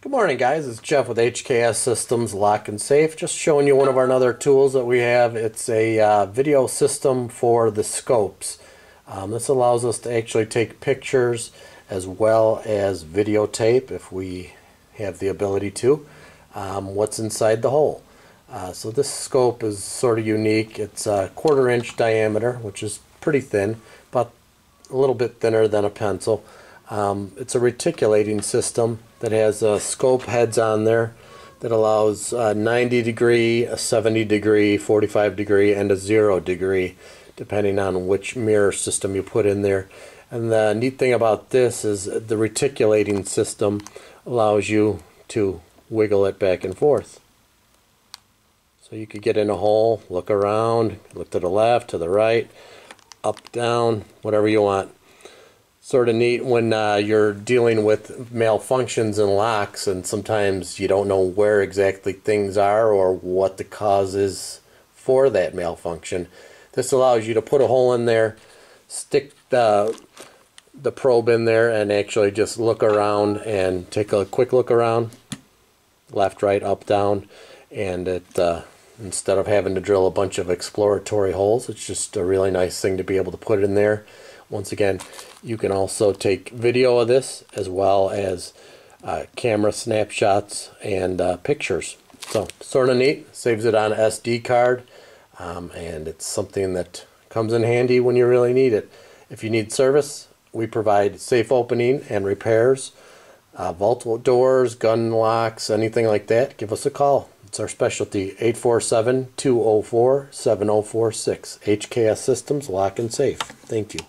Good morning guys, it's Jeff with HKS Systems Lock and Safe. Just showing you one of our other tools that we have. It's a uh, video system for the scopes. Um, this allows us to actually take pictures as well as videotape if we have the ability to um, what's inside the hole. Uh, so this scope is sort of unique. It's a quarter inch diameter which is pretty thin, but a little bit thinner than a pencil. Um, it's a reticulating system that has uh, scope heads on there that allows a 90 degree, a 70 degree, 45 degree, and a 0 degree depending on which mirror system you put in there. And the neat thing about this is the reticulating system allows you to wiggle it back and forth. So you could get in a hole, look around, look to the left, to the right, up, down, whatever you want sort of neat when uh, you're dealing with malfunctions and locks, and sometimes you don't know where exactly things are or what the cause is for that malfunction. This allows you to put a hole in there, stick the the probe in there, and actually just look around and take a quick look around, left, right, up, down, and it. Uh, instead of having to drill a bunch of exploratory holes, it's just a really nice thing to be able to put in there. Once again, you can also take video of this as well as uh, camera snapshots and uh, pictures. So sort of neat, saves it on SD card, um, and it's something that comes in handy when you really need it. If you need service, we provide safe opening and repairs, uh, vault doors, gun locks, anything like that. Give us a call. It's our specialty, 847-204-7046. HKS Systems Lock and Safe. Thank you.